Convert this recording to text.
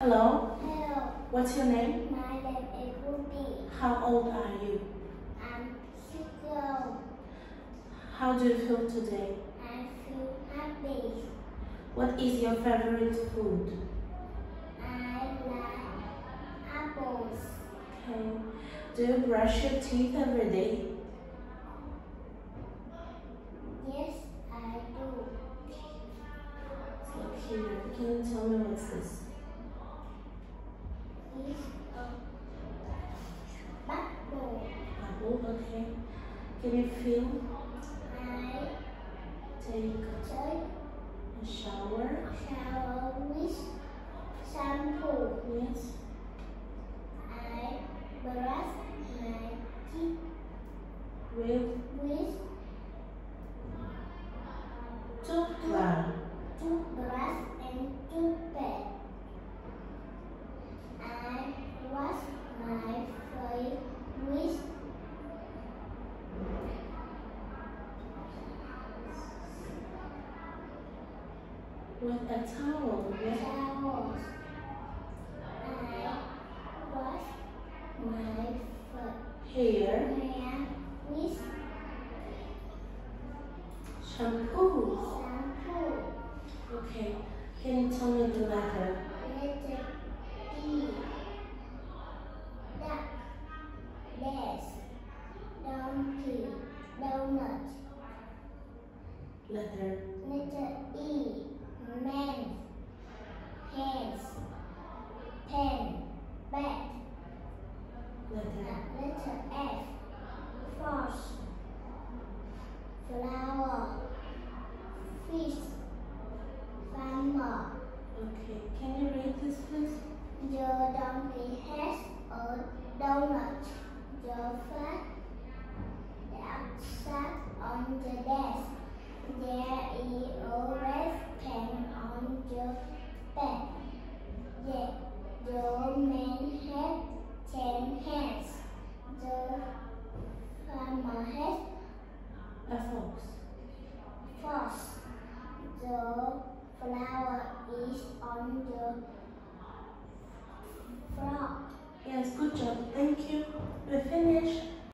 Hello, Hello, what's your name? my name is Ruby. How old are you? I'm six years old. How do you feel today? I feel happy. What is your favorite food? I like apples. Okay. Do you brush your teeth every day? Yes, I do. Okay, here, can you tell me what's this? Bắt buộc là Apple, okay. Can you feel? I Take take a shower? shower with shampoo. Yes. I brush my teeth With with toothbrush. toothbrush and toothpaste. With a towel. Yes. towels. I wash my Hair. hair with Shampoo. shampoo. Okay. Can you tell me the letter? Letter D. Duck. Dash. Donkey. Donut. Letter Letter E. Man. Hands. Pen. Bat. Letter Letter F. Frost. Flower. Fish. Farmer. Okay. Can you read this please? Your donkey has a donut. Your flat sat on the desk. There is a red pen on your bed. The, the man ten hands. The farmer has A fox. fox. The flower is on the